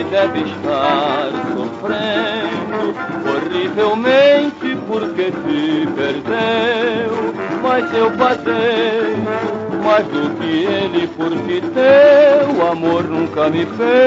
estar sofrendo horrivelmente porque te perdeu. Mas eu padeço mais do que ele porque teu amor nunca me pertenceu.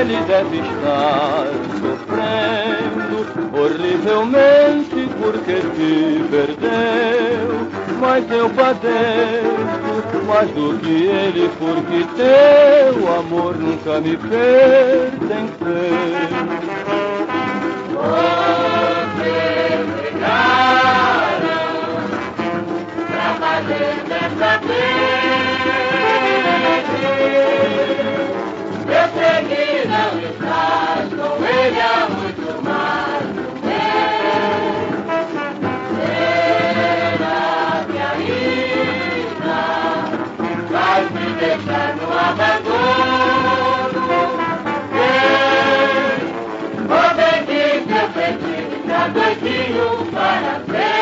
Ele deve estar sofrendo horrivelmente porque te perdeu. Mas eu padeço mais do que ele porque teu amor nunca me pertenceu. Vou sentido está doidinho para